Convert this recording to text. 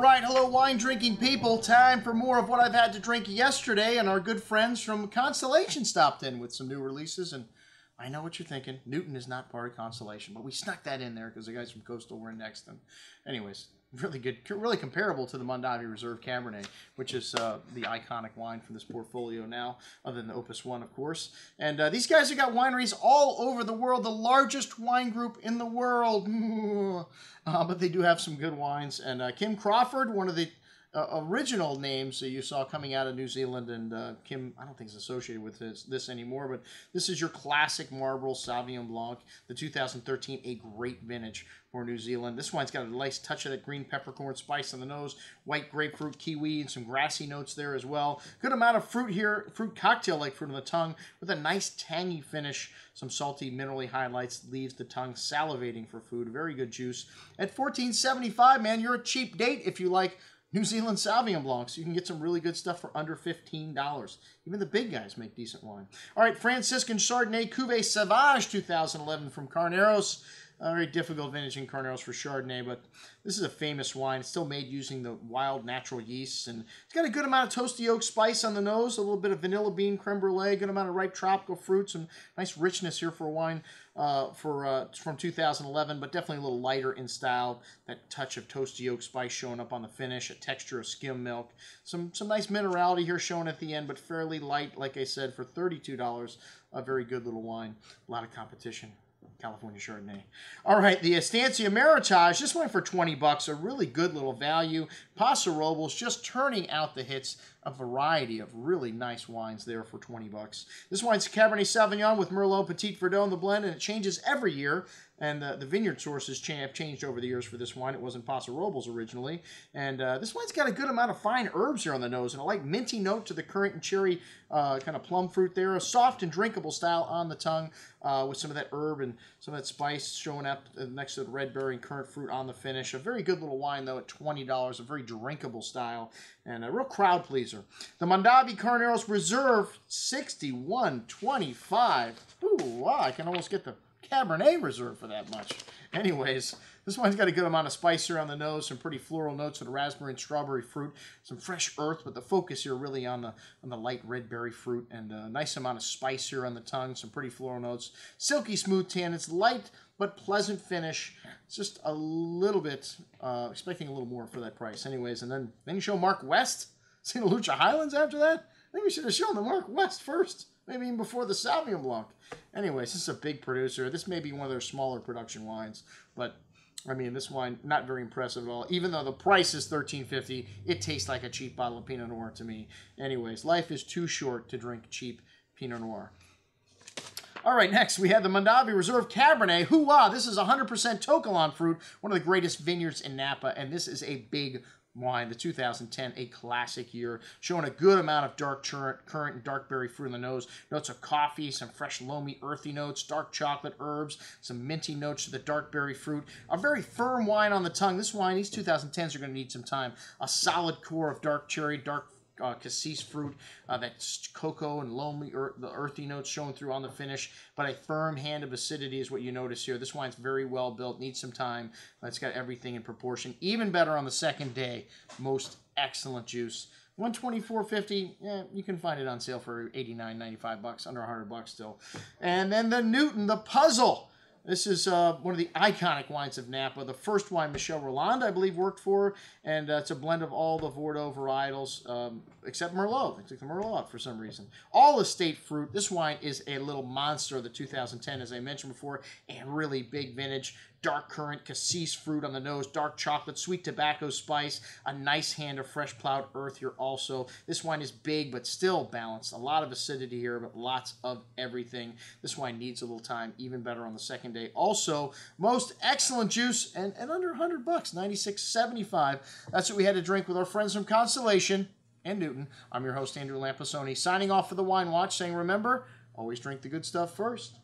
right, hello, wine drinking people. Time for more of what I've had to drink yesterday, and our good friends from Constellation stopped in with some new releases. And I know what you're thinking. Newton is not part of Constellation, but we snuck that in there because the guys from Coastal were next. And, anyways, really good, really comparable to the Mondavi Reserve Cabernet, which is uh, the iconic wine from this portfolio now, other than the Opus One, of course. And uh, these guys have got wineries all over the world, the largest wine group in the world. Uh, but they do have some good wines. And uh, Kim Crawford, one of the uh, original names that you saw coming out of New Zealand, and uh, Kim, I don't think is associated with this, this anymore, but this is your classic Marlborough Sauvignon Blanc, the 2013, a great vintage for New Zealand. This wine's got a nice touch of that green peppercorn spice on the nose, white grapefruit, kiwi, and some grassy notes there as well. Good amount of fruit here, fruit cocktail-like fruit on the tongue, with a nice tangy finish. Some salty, minerally highlights leaves the tongue salivating for food. Very good juice. At 14.75, man, you're a cheap date if you like New Zealand Sauvignon Blancs. You can get some really good stuff for under $15. Even the big guys make decent wine. All right, Franciscan Chardonnay Cuvée Sauvage 2011 from Carneros. Very difficult vintage in Carneros for Chardonnay, but this is a famous wine. It's still made using the wild natural yeasts, and it's got a good amount of toasty oak spice on the nose, a little bit of vanilla bean creme brulee, good amount of ripe tropical fruits, some nice richness here for a wine uh, for uh, from 2011, but definitely a little lighter in style. That touch of toasty oak spice showing up on the finish, a texture of skim milk, some some nice minerality here shown at the end, but fairly light, like I said, for $32. A very good little wine. A lot of competition. California Chardonnay. All right, the Estancia Meritage. This one for 20 bucks. A really good little value. Paso Robles just turning out the hits. A variety of really nice wines there for 20 bucks. This wine's Cabernet Sauvignon with Merlot Petit Verdot in the blend, and it changes every year. And uh, the vineyard sources have changed over the years for this wine. It wasn't Paso Robles originally. And uh, this wine's got a good amount of fine herbs here on the nose and a light minty note to the currant and cherry uh, kind of plum fruit there. A soft and drinkable style on the tongue uh, with some of that herb and some of that spice showing up next to the red berry and currant fruit on the finish. A very good little wine, though, at $20. A very drinkable style and a real crowd pleaser. The Mondavi Carneros Reserve, 61.25. Ooh, wow, I can almost get the Cabernet Reserve for that much. Anyways, this one's got a good amount of spice here on the nose, some pretty floral notes the raspberry and strawberry fruit, some fresh earth, but the focus here really on the on the light red berry fruit, and a nice amount of spice here on the tongue, some pretty floral notes. Silky smooth tan. It's light but pleasant finish. It's just a little bit, uh, expecting a little more for that price. Anyways, and then, then you show Mark West, St. Lucia Highlands after that? Think we should have shown the Mark West first. Maybe even before the Sauvignon Blanc. Anyways, this is a big producer. This may be one of their smaller production wines, but I mean, this wine not very impressive at all. Even though the price is thirteen fifty, it tastes like a cheap bottle of Pinot Noir to me. Anyways, life is too short to drink cheap Pinot Noir. All right, next we have the Mondavi Reserve Cabernet. Hoo-ah, this is 100% To Kalon fruit, one of the greatest vineyards in Napa, and this is a big wine, the 2010, a classic year, showing a good amount of dark currant, and dark berry fruit in the nose. Notes of coffee, some fresh, loamy, earthy notes, dark chocolate, herbs, some minty notes to the dark berry fruit. A very firm wine on the tongue. This wine, these 2010s are going to need some time. A solid core of dark cherry, dark uh, cassis fruit, uh, that cocoa and loamy, earth, the earthy notes showing through on the finish, but a firm hand of acidity is what you notice here. This wine's very well built, needs some time. It's got everything in proportion. Even better on the second day. Most excellent juice. 124.50 yeah you can find it on sale for 89.95 bucks under 100 bucks still and then the newton the puzzle this is uh, one of the iconic wines of Napa. The first wine Michel Rolland, I believe, worked for, and uh, it's a blend of all the Bordeaux varietals um, except Merlot. They took the Merlot for some reason. All estate fruit. This wine is a little monster, of the 2010, as I mentioned before, and really big vintage dark currant, cassis fruit on the nose, dark chocolate, sweet tobacco spice, a nice hand of fresh plowed earth here also. This wine is big but still balanced. A lot of acidity here, but lots of everything. This wine needs a little time, even better on the second day. Also, most excellent juice and, and under 100 bucks, 96.75. That's what we had to drink with our friends from Constellation and Newton. I'm your host, Andrew Lampasone, signing off for the Wine Watch, saying remember, always drink the good stuff first.